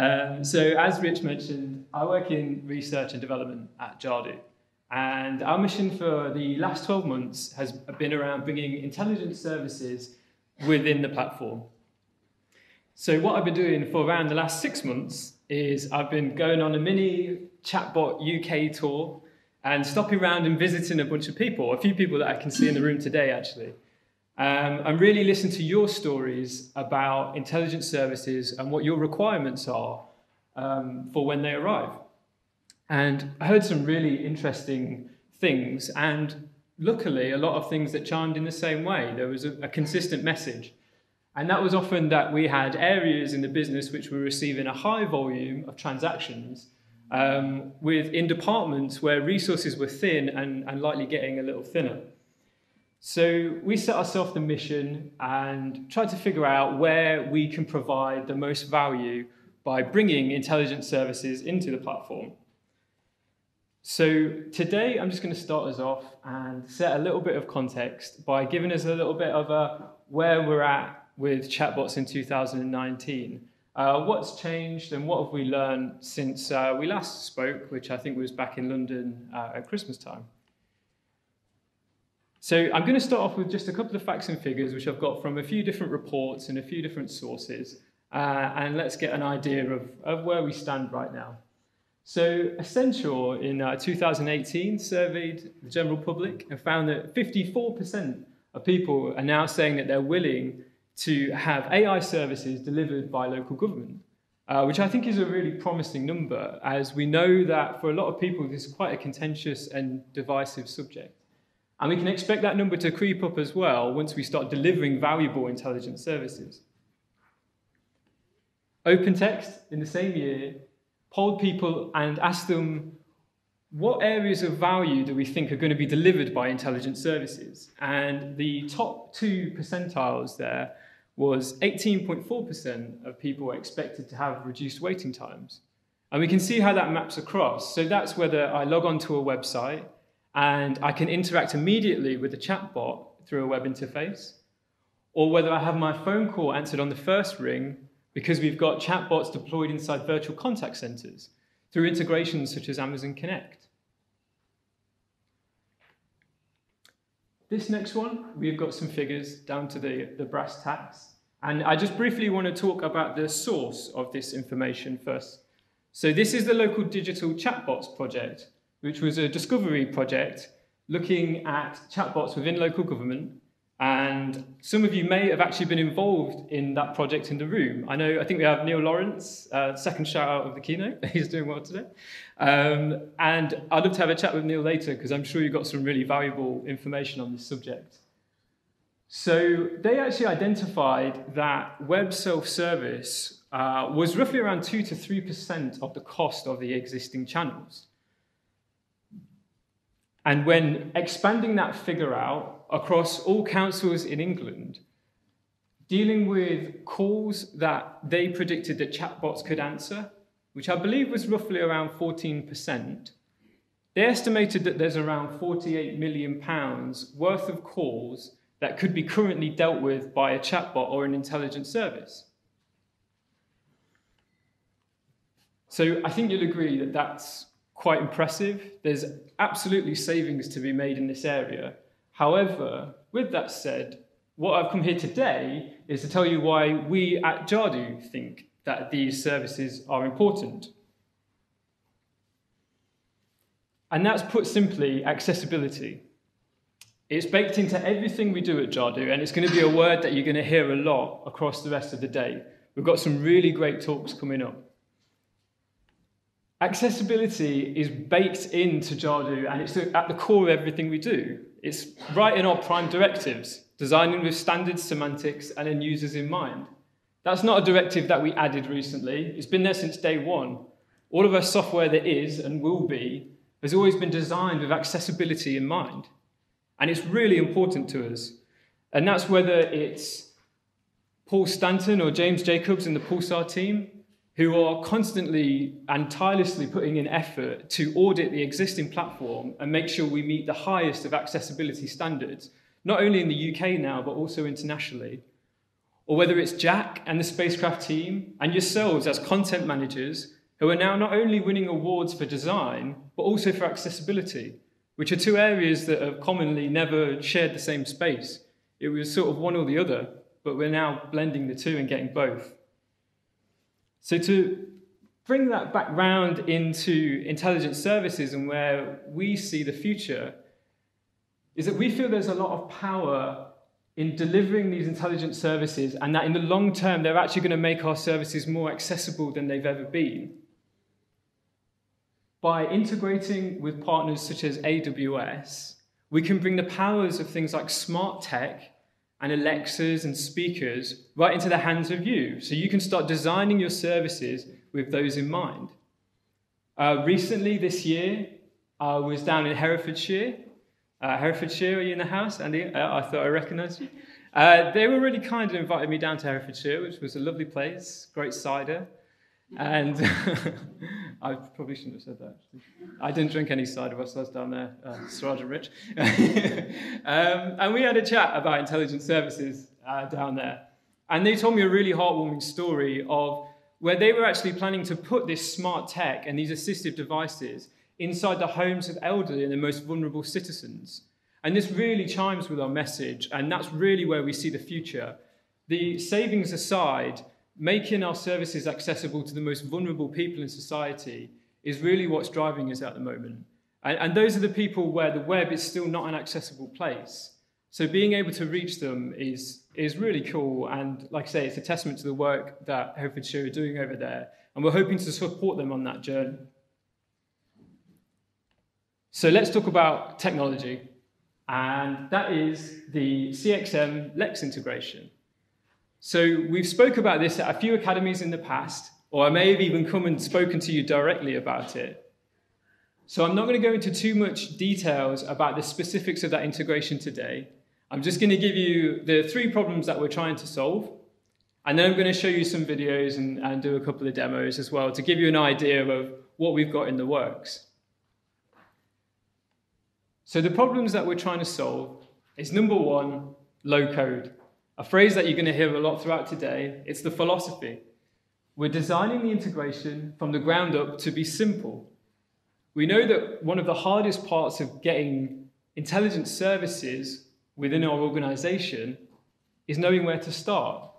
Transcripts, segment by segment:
Um, so, as Rich mentioned, I work in research and development at Jadu. And our mission for the last 12 months has been around bringing intelligence services within the platform. So, what I've been doing for around the last six months is I've been going on a mini chatbot UK tour and stopping around and visiting a bunch of people, a few people that I can see in the room today, actually. Um, and really listen to your stories about intelligence services and what your requirements are um, for when they arrive. And I heard some really interesting things, and luckily, a lot of things that chimed in the same way. There was a, a consistent message. And that was often that we had areas in the business which were receiving a high volume of transactions um, with in departments where resources were thin and, and likely getting a little thinner. So we set ourselves the mission and tried to figure out where we can provide the most value by bringing intelligence services into the platform. So today I'm just going to start us off and set a little bit of context by giving us a little bit of a where we're at with chatbots in 2019. Uh, what's changed and what have we learned since uh, we last spoke, which I think was back in London uh, at Christmas time. So I'm going to start off with just a couple of facts and figures, which I've got from a few different reports and a few different sources, uh, and let's get an idea of, of where we stand right now. So Accenture in uh, 2018 surveyed the general public and found that 54% of people are now saying that they're willing to have AI services delivered by local government, uh, which I think is a really promising number, as we know that for a lot of people this is quite a contentious and divisive subject. And we can expect that number to creep up as well once we start delivering valuable intelligence services. OpenText, in the same year, polled people and asked them what areas of value do we think are going to be delivered by intelligence services? And the top two percentiles there was 18.4% of people expected to have reduced waiting times. And we can see how that maps across. So that's whether I log onto a website and I can interact immediately with the chatbot through a web interface, or whether I have my phone call answered on the first ring because we've got chatbots deployed inside virtual contact centers through integrations such as Amazon Connect. This next one, we've got some figures down to the, the brass tacks. And I just briefly want to talk about the source of this information first. So this is the local digital chatbots project, which was a discovery project looking at chatbots within local government and some of you may have actually been involved in that project in the room. I know, I think we have Neil Lawrence, uh, second shout out of the keynote. He's doing well today. Um, and I'd love to have a chat with Neil later because I'm sure you've got some really valuable information on this subject. So they actually identified that web self-service uh, was roughly around 2 to 3% of the cost of the existing channels. And when expanding that figure out, across all councils in England dealing with calls that they predicted that chatbots could answer, which I believe was roughly around 14%. They estimated that there's around 48 million pounds worth of calls that could be currently dealt with by a chatbot or an intelligent service. So I think you'll agree that that's quite impressive. There's absolutely savings to be made in this area, However, with that said, what I've come here today is to tell you why we at Jadu think that these services are important. And that's put simply accessibility. It's baked into everything we do at Jadu, and it's going to be a word that you're going to hear a lot across the rest of the day. We've got some really great talks coming up. Accessibility is baked into Jadu, and it's at the core of everything we do. It's right in our prime directives, designing with standards, semantics, and end users in mind. That's not a directive that we added recently. It's been there since day one. All of our software that is and will be has always been designed with accessibility in mind. And it's really important to us. And that's whether it's Paul Stanton or James Jacobs and the Pulsar team, who are constantly and tirelessly putting in effort to audit the existing platform and make sure we meet the highest of accessibility standards, not only in the UK now, but also internationally. or whether it's Jack and the spacecraft team and yourselves as content managers who are now not only winning awards for design, but also for accessibility, which are two areas that have commonly never shared the same space. It was sort of one or the other, but we're now blending the two and getting both. So, to bring that back round into intelligence services and where we see the future, is that we feel there's a lot of power in delivering these intelligent services, and that in the long term, they're actually going to make our services more accessible than they've ever been. By integrating with partners such as AWS, we can bring the powers of things like smart tech and Alexas and speakers right into the hands of you. So you can start designing your services with those in mind. Uh, recently, this year, I was down in Herefordshire uh, Herefordshire, are you in the house, Andy? Uh, I thought I recognised you. Uh, they were really kind and invited me down to Herefordshire, which was a lovely place, great cider. And I probably shouldn't have said that. Actually. I didn't drink any cider whilst I was down there, uh, Rich. um, and we had a chat about intelligence services uh, down there. And they told me a really heartwarming story of where they were actually planning to put this smart tech and these assistive devices inside the homes of elderly and the most vulnerable citizens. And this really chimes with our message, and that's really where we see the future. The savings aside, making our services accessible to the most vulnerable people in society is really what's driving us at the moment. And, and those are the people where the web is still not an accessible place. So being able to reach them is, is really cool. And like I say, it's a testament to the work that Herefordshire are doing over there. And we're hoping to support them on that journey. So let's talk about technology, and that is the CXM Lex integration. So we've spoke about this at a few academies in the past, or I may have even come and spoken to you directly about it. So I'm not going to go into too much details about the specifics of that integration today. I'm just going to give you the three problems that we're trying to solve, and then I'm going to show you some videos and, and do a couple of demos as well to give you an idea of what we've got in the works. So the problems that we're trying to solve is number one, low code. A phrase that you're going to hear a lot throughout today. It's the philosophy. We're designing the integration from the ground up to be simple. We know that one of the hardest parts of getting intelligent services within our organization is knowing where to start.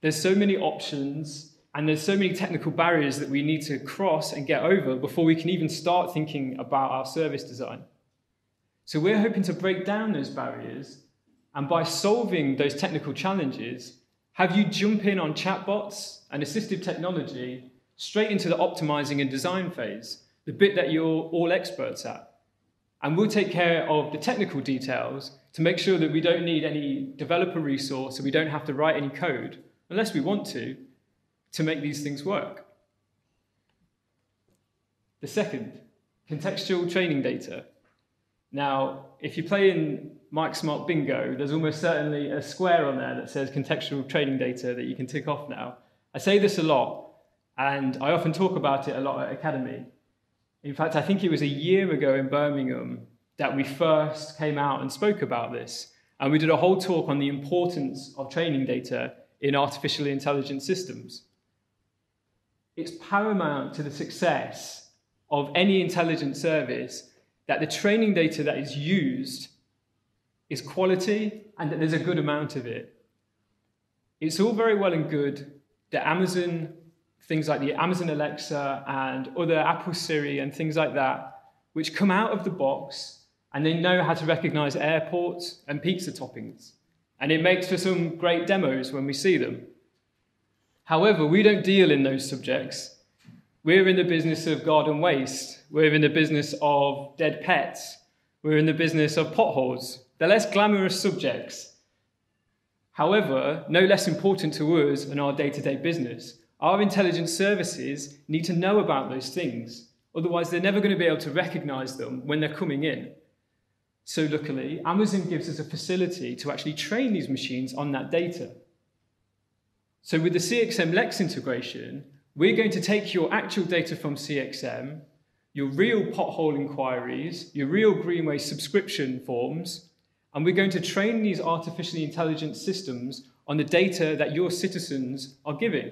There's so many options and there's so many technical barriers that we need to cross and get over before we can even start thinking about our service design. So we're hoping to break down those barriers and by solving those technical challenges, have you jump in on chatbots and assistive technology straight into the optimizing and design phase, the bit that you're all experts at. And we'll take care of the technical details to make sure that we don't need any developer resource and we don't have to write any code, unless we want to, to make these things work. The second, contextual training data. Now, if you play in Mike Smart Bingo, there's almost certainly a square on there that says contextual training data that you can tick off now. I say this a lot, and I often talk about it a lot at Academy. In fact, I think it was a year ago in Birmingham that we first came out and spoke about this. And we did a whole talk on the importance of training data in artificial intelligence systems. It's paramount to the success of any intelligent service that the training data that is used is quality and that there's a good amount of it. It's all very well and good that Amazon, things like the Amazon Alexa and other Apple Siri and things like that, which come out of the box and they know how to recognize airports and pizza toppings. And it makes for some great demos when we see them. However, we don't deal in those subjects we're in the business of garden waste. We're in the business of dead pets. We're in the business of potholes. They're less glamorous subjects. However, no less important to us in our day to day business, our intelligence services need to know about those things. Otherwise, they're never going to be able to recognize them when they're coming in. So, luckily, Amazon gives us a facility to actually train these machines on that data. So, with the CXM Lex integration, we're going to take your actual data from CXM, your real pothole inquiries, your real Greenway subscription forms, and we're going to train these artificially intelligent systems on the data that your citizens are giving.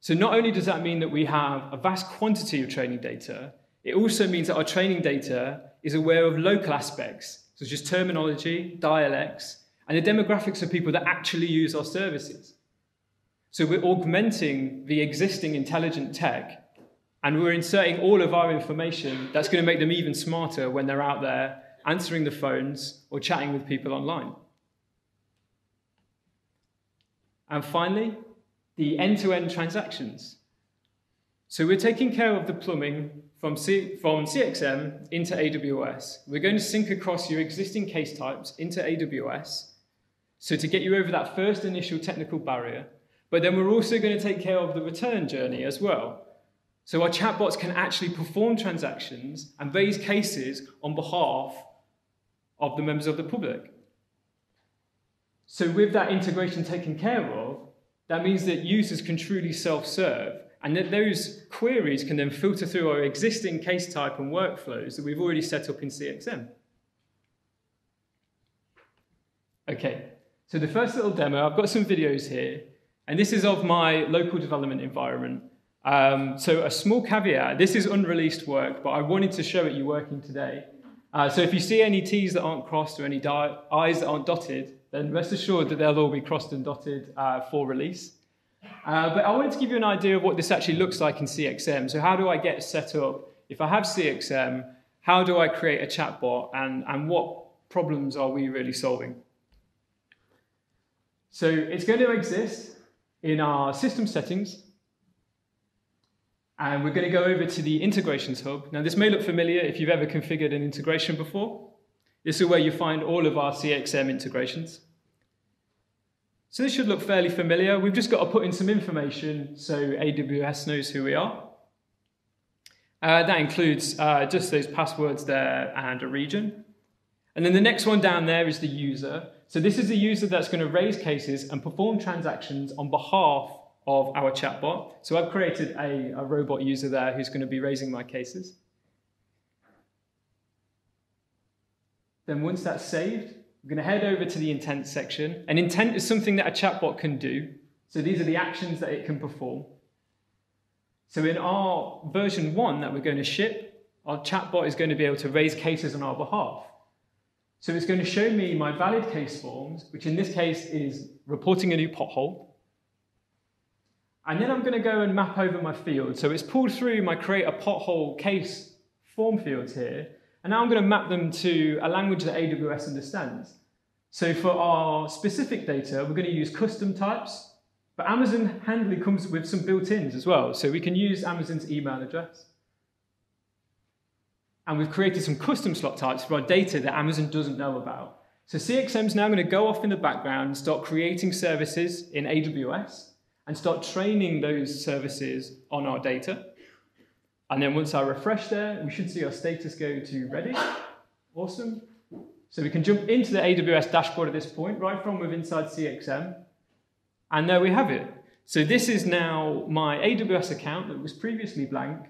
So, not only does that mean that we have a vast quantity of training data, it also means that our training data is aware of local aspects, such as terminology, dialects, and the demographics of people that actually use our services. So, we're augmenting the existing intelligent tech and we're inserting all of our information that's going to make them even smarter when they're out there answering the phones or chatting with people online. And finally, the end to end transactions. So we're taking care of the plumbing from, C- from CXM into AWS. We're going to sync across your existing case types into AWS. So to get you over that first initial technical barrier, but then we're also going to take care of the return journey as well. So our chatbots can actually perform transactions and raise cases on behalf of the members of the public. So with that integration taken care of, that means that users can truly self-serve and that those queries can then filter through our existing case type and workflows that we've already set up in CXM. Okay, so the first little demo, I've got some videos here, and this is of my local development environment. Um, so a small caveat, this is unreleased work, but I wanted to show it you working today. Uh, so if you see any T's that aren't crossed or any di- I's that aren't dotted, then rest assured that they'll all be crossed and dotted uh, for release. Uh, but I wanted to give you an idea of what this actually looks like in CXM. So how do I get set up? If I have CXM, how do I create a chatbot and, and what problems are we really solving? So it's going to exist in our system settings and we're going to go over to the integrations hub. Now, this may look familiar if you've ever configured an integration before. This is where you find all of our CXM integrations. So this should look fairly familiar. We've just got to put in some information so AWS knows who we are. Uh, that includes uh, just those passwords there and a region. And then the next one down there is the user. So this is the user that's going to raise cases and perform transactions on behalf of our chatbot. So I've created a, a robot user there who's going to be raising my cases. Then once that's saved, we're going to head over to the intent section. And intent is something that a chatbot can do. So these are the actions that it can perform. So in our version one that we're going to ship, our chatbot is going to be able to raise cases on our behalf. So it's going to show me my valid case forms, which in this case is reporting a new pothole, and then I'm going to go and map over my field. So it's pulled through my create a pothole case form fields here. And now I'm going to map them to a language that AWS understands. So for our specific data, we're going to use custom types. But Amazon Handley comes with some built-ins as well. So we can use Amazon's email address. And we've created some custom slot types for our data that Amazon doesn't know about. So CXM is now going to go off in the background and start creating services in AWS and start training those services on our data. And then once I refresh there, we should see our status go to ready. Awesome. So we can jump into the AWS dashboard at this point, right from within inside CXM. And there we have it. So this is now my AWS account that was previously blank,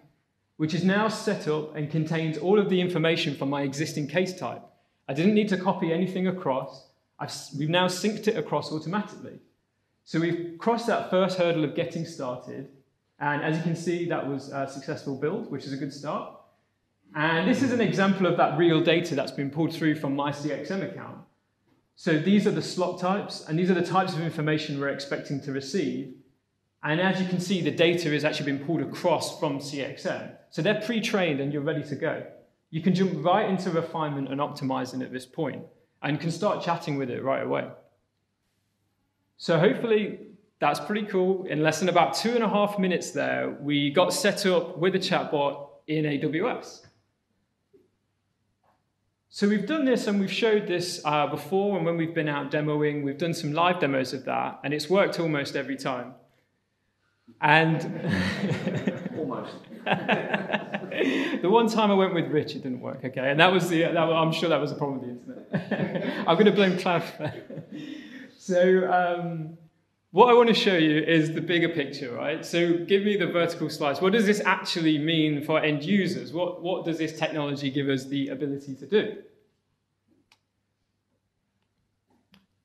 which is now set up and contains all of the information from my existing case type. I didn't need to copy anything across. I've, we've now synced it across automatically. So we've crossed that first hurdle of getting started. And as you can see, that was a successful build, which is a good start. And this is an example of that real data that's been pulled through from my CXM account. So these are the slot types, and these are the types of information we're expecting to receive. And as you can see, the data has actually been pulled across from CXM. So they're pre-trained and you're ready to go. You can jump right into refinement and optimizing at this point, and can start chatting with it right away. So hopefully that's pretty cool. In less than about two and a half minutes there, we got set up with a chatbot in AWS. So we've done this and we've showed this uh, before, and when we've been out demoing, we've done some live demos of that, and it's worked almost every time. And almost. the one time I went with Rich, it didn't work. Okay, and that was the. That, I'm sure that was a problem with the internet. I'm going to blame Cloudflare. So, um, what I want to show you is the bigger picture, right? So, give me the vertical slice. What does this actually mean for end users? What, what does this technology give us the ability to do?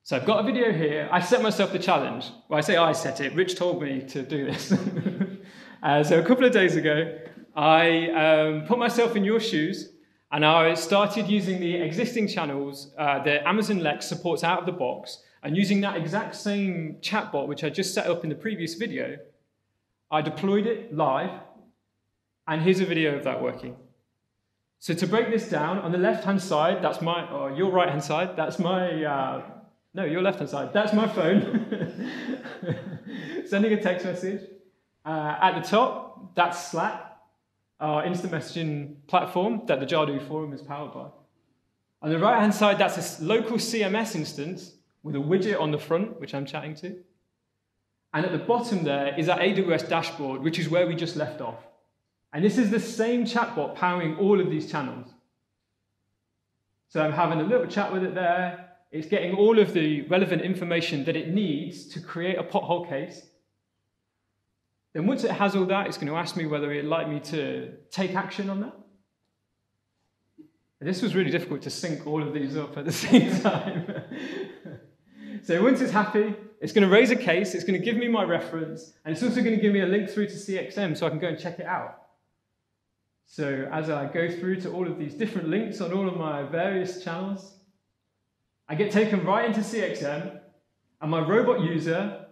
So I've got a video here. I set myself the challenge. Well, I say I set it. Rich told me to do this. uh, so a couple of days ago, I um, put myself in your shoes and I started using the existing channels uh, that Amazon Lex supports out of the box and using that exact same chatbot, which I just set up in the previous video, I deployed it live. And here's a video of that working. So to break this down, on the left-hand side, that's my, or your right-hand side, that's my uh, no, your left hand side. That's my phone. Sending a text message. Uh, at the top, that's Slack, our instant messaging platform that the Jadu Forum is powered by. On the right hand side, that's a local CMS instance with a widget on the front, which I'm chatting to. And at the bottom there is our AWS dashboard, which is where we just left off. And this is the same chatbot powering all of these channels. So I'm having a little chat with it there. It's getting all of the relevant information that it needs to create a pothole case. Then once it has all that, it's going to ask me whether it'd like me to take action on that. This was really difficult to sync all of these up at the same time. So once it's happy, it's going to raise a case, it's going to give me my reference, and it's also going to give me a link through to CXM so I can go and check it out. So as I go through to all of these different links on all of my various channels, I get taken right into CXM, and my robot user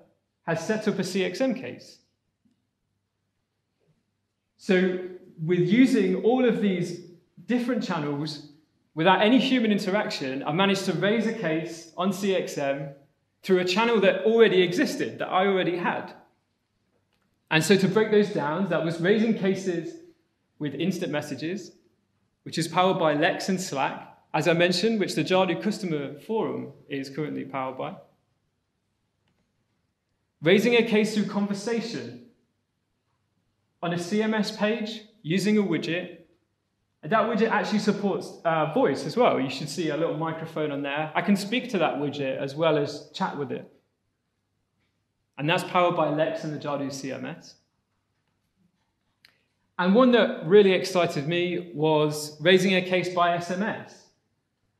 has set up a CXM case. So, with using all of these different channels without any human interaction, I managed to raise a case on CXM through a channel that already existed, that I already had. And so, to break those down, that was raising cases with instant messages, which is powered by Lex and Slack, as I mentioned, which the Jadu Customer Forum is currently powered by. Raising a case through conversation on a CMS page using a widget. That widget actually supports uh, voice as well. You should see a little microphone on there. I can speak to that widget as well as chat with it. And that's powered by Lex and the Jadu CMS. And one that really excited me was raising a case by SMS.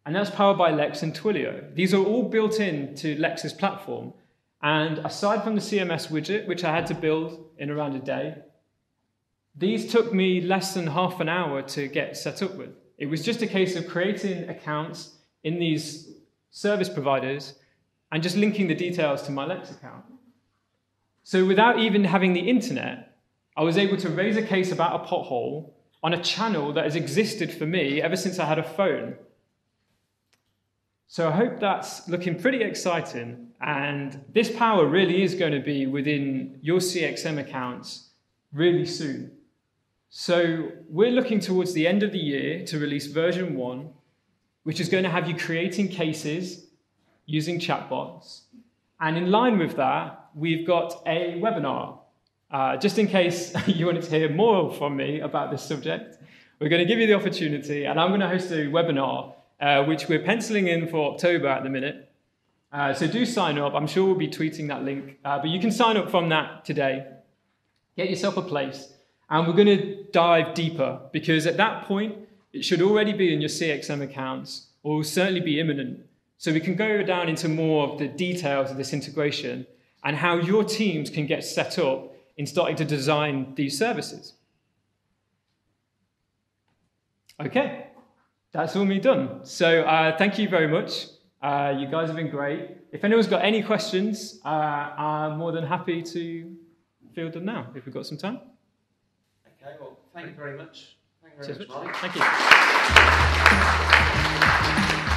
And that's powered by Lex and Twilio. These are all built in to Lex's platform. And aside from the CMS widget, which I had to build in around a day, these took me less than half an hour to get set up with. It was just a case of creating accounts in these service providers and just linking the details to my Lex account. So without even having the internet, I was able to raise a case about a pothole on a channel that has existed for me ever since I had a phone so I hope that's looking pretty exciting. And this power really is going to be within your CXM accounts really soon. So we're looking towards the end of the year to release version one, which is going to have you creating cases using chatbots. And in line with that, we've got a webinar. Uh, just in case you wanted to hear more from me about this subject, we're going to give you the opportunity, and I'm going to host a webinar uh, which we're penciling in for October at the minute. Uh, so do sign up. I'm sure we'll be tweeting that link. Uh, but you can sign up from that today. Get yourself a place. And we're going to dive deeper because at that point, it should already be in your CXM accounts or will certainly be imminent. So we can go down into more of the details of this integration and how your teams can get set up in starting to design these services. Okay that's all me done. So uh, thank you very much. Uh, you guys have been great. If anyone's got any questions, uh, I'm more than happy to field them now if we've got some time. Thank you very much. Thank you very Cheers, much, Thank you.